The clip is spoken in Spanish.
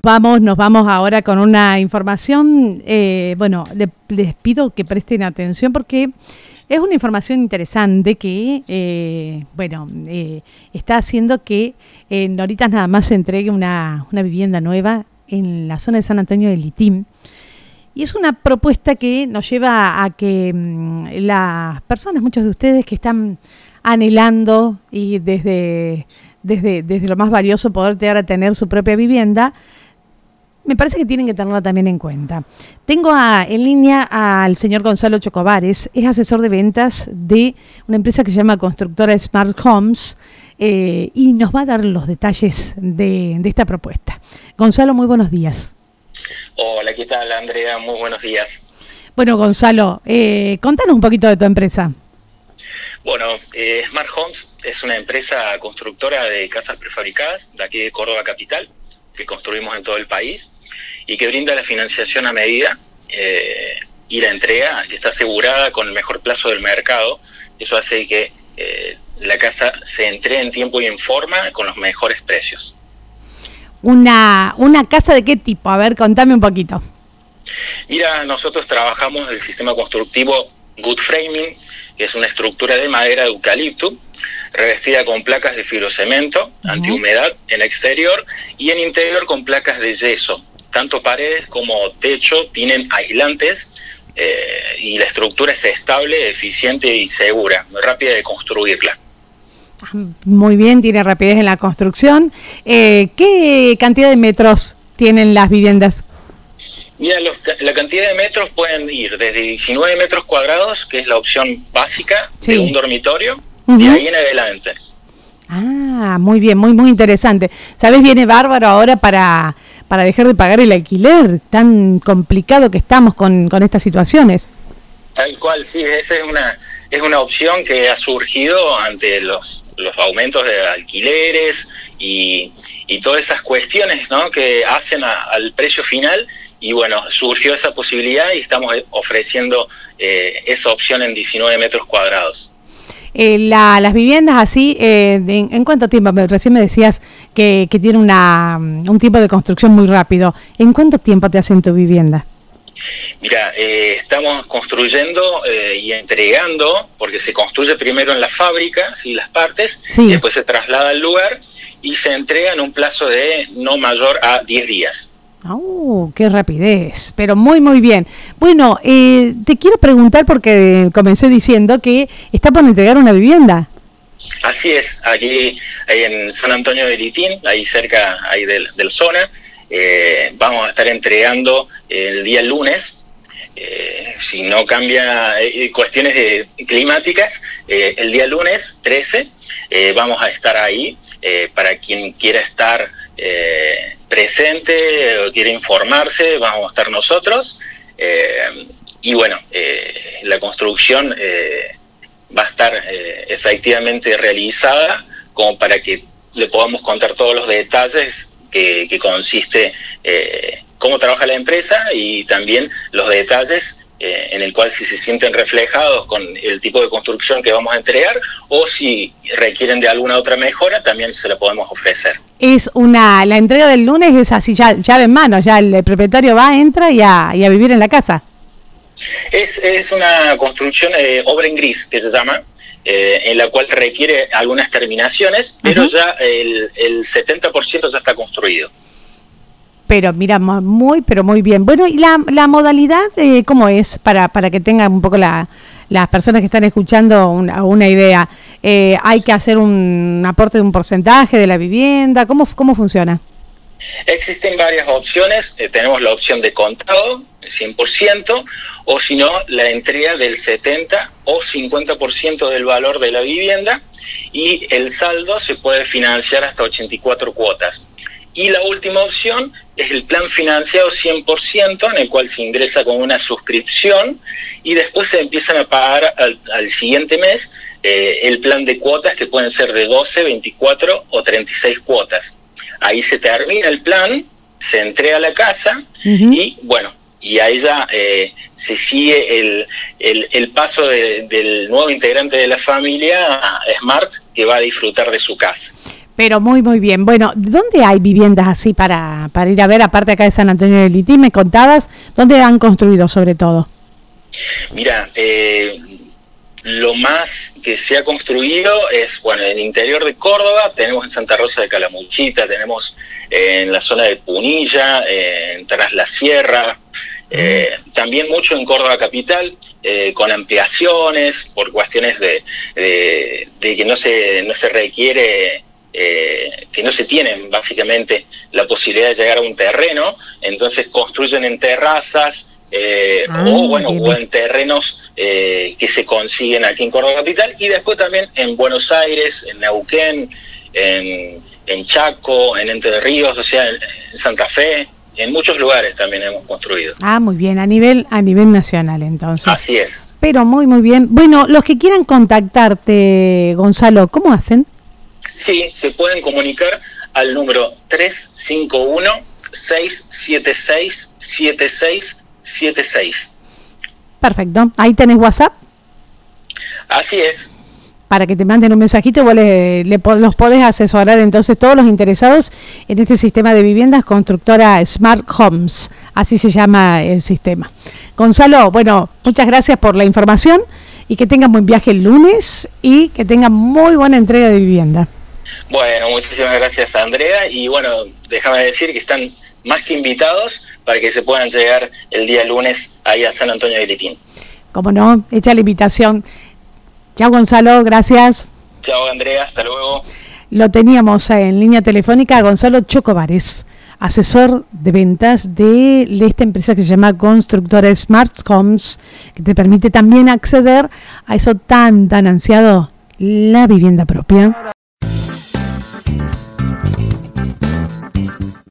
Vamos, nos vamos ahora con una información. Eh, bueno, les pido que presten atención porque es una información interesante que, eh, bueno, eh, está haciendo que en ahorita nada más se entregue una, una vivienda nueva en la zona de San Antonio de Litín. Y es una propuesta que nos lleva a que mm, las personas, muchos de ustedes que están anhelando y desde, desde, desde lo más valioso poder llegar a tener su propia vivienda, me parece que tienen que tenerla también en cuenta. Tengo en línea al señor Gonzalo Chocobares, es asesor de ventas de una empresa que se llama Constructora Smart Homes eh, y nos va a dar los detalles de, esta propuesta. Gonzalo, muy buenos días. Hola, ¿qué tal Andrea? Muy buenos días. Bueno, Gonzalo, eh, contanos un poquito de tu empresa. Bueno, eh, Smart Homes es una empresa constructora de casas prefabricadas de aquí de Córdoba Capital que construimos en todo el país y que brinda la financiación a medida eh, y la entrega que está asegurada con el mejor plazo del mercado. Eso hace que eh, la casa se entregue en tiempo y en forma con los mejores precios. Una, ¿Una casa de qué tipo? A ver, contame un poquito. Mira, nosotros trabajamos el sistema constructivo Good Framing, que es una estructura de madera de eucalipto, revestida con placas de fibrocemento, antihumedad en exterior y en interior con placas de yeso tanto paredes como techo tienen aislantes eh, y la estructura es estable, eficiente y segura, muy rápida de construirla. Ah, muy bien, tiene rapidez en la construcción. Eh, ¿Qué cantidad de metros tienen las viviendas? Mira, la cantidad de metros pueden ir desde 19 metros cuadrados, que es la opción básica de un dormitorio, y ahí en adelante. Ah, muy bien, muy, muy interesante. ¿Sabes? Viene bárbaro ahora para para dejar de pagar el alquiler, tan complicado que estamos con, estas situaciones. Tal cual, sí, esa es una, es una opción que ha surgido ante los, los aumentos de alquileres y, y todas esas cuestiones ¿no? que hacen al precio final y bueno, surgió esa posibilidad y estamos ofreciendo eh, esa opción en 19 metros cuadrados. Eh, las viviendas así, eh, en, cuánto tiempo? Recién me decías que, tiene una, un tiempo de construcción muy rápido. ¿En cuánto tiempo te hacen tu vivienda? Mira, eh, estamos construyendo y entregando, porque se construye primero en la fábrica, ¿sí? las partes, y después se traslada al lugar y se entrega en un plazo de no mayor a 10 días. ¡Oh, qué rapidez! Pero muy, muy bien. Bueno, eh, te quiero preguntar porque comencé diciendo que está por entregar una vivienda. Así es, aquí en San Antonio de Litín, ahí cerca ahí del, zona, eh, vamos a estar entregando el día lunes. Eh, si no cambia cuestiones climáticas, el día lunes 13 vamos a estar ahí para quien quiera estar presente quiere informarse, vamos a estar nosotros. Eh, y bueno, eh, la construcción eh, va a estar efectivamente realizada como para que le podamos contar todos los detalles que, que consiste cómo trabaja la empresa y también los detalles en el cual si se sienten reflejados con el tipo de construcción que vamos a entregar o si requieren de alguna otra mejora, también se la podemos ofrecer es una, la entrega del lunes es así, ya llave en mano, ya el, propietario va, entra y a, y a vivir en la casa. Es, es una construcción, eh, obra en gris, que se llama, eh, en la cual requiere algunas terminaciones, pero ya el, el 70% ya está construido. Pero mira, muy, pero muy bien. Bueno, ¿y la, la modalidad eh, cómo es? Para, para que tengan un poco la, las personas que están escuchando una, una idea. Eh, ¿Hay que hacer un aporte de un porcentaje de la vivienda? ¿Cómo, cómo funciona? Existen varias opciones. Eh, tenemos la opción de contado, el 100%, o si no, la entrega del 70 o 50% del valor de la vivienda y el saldo se puede financiar hasta 84 cuotas. Y la última opción es el plan financiado 100%, en el cual se ingresa con una suscripción y después se empiezan a pagar al, siguiente mes eh, el plan de cuotas que pueden ser de 12, 24 o 36 cuotas. Ahí se termina el plan, se entrega la casa y bueno, y ahí ya eh, se sigue el, el, paso del nuevo integrante de la familia, Smart, que va a disfrutar de su casa. Pero muy, muy bien. Bueno, ¿dónde hay viviendas así para, para ir a ver, aparte acá de San Antonio de Lití? Me contabas, ¿dónde han construido sobre todo? Mira, eh, lo más que se ha construido es, bueno, en el interior de Córdoba, tenemos en Santa Rosa de Calamuchita, tenemos en la zona de Punilla, en Tras la Sierra, eh, también mucho en Córdoba Capital, eh, con ampliaciones, por cuestiones de, de, que no se, no se requiere eh, que no se tienen básicamente la posibilidad de llegar a un terreno, entonces construyen en terrazas eh, ah, o bueno o en terrenos eh, que se consiguen aquí en Córdoba capital y después también en Buenos Aires, en Neuquén, en, en Chaco, en Entre Ríos, o sea, en, Santa Fe, en muchos lugares también hemos construido. Ah, muy bien, a nivel a nivel nacional entonces. Así es. Pero muy muy bien. Bueno, los que quieran contactarte, Gonzalo, ¿cómo hacen? Sí, se pueden comunicar al número 351-676-7676. Perfecto. ¿Ahí tenés WhatsApp? Así es. Para que te manden un mensajito, vos le, los podés asesorar entonces todos los interesados en este sistema de viviendas constructora Smart Homes. Así se llama el sistema. Gonzalo, bueno, muchas gracias por la información y que tengan buen viaje el lunes y que tengan muy buena entrega de vivienda. Bueno, muchísimas gracias Andrea y bueno, déjame decir que están más que invitados para que se puedan llegar el día lunes ahí a San Antonio de Litín. Como no, echa la invitación. Chao Gonzalo, gracias. Chao Andrea, hasta luego. Lo teníamos en línea telefónica a Gonzalo Chocobares, asesor de ventas de esta empresa que se llama Constructora Smartcoms, que te permite también acceder a eso tan, tan ansiado, la vivienda propia.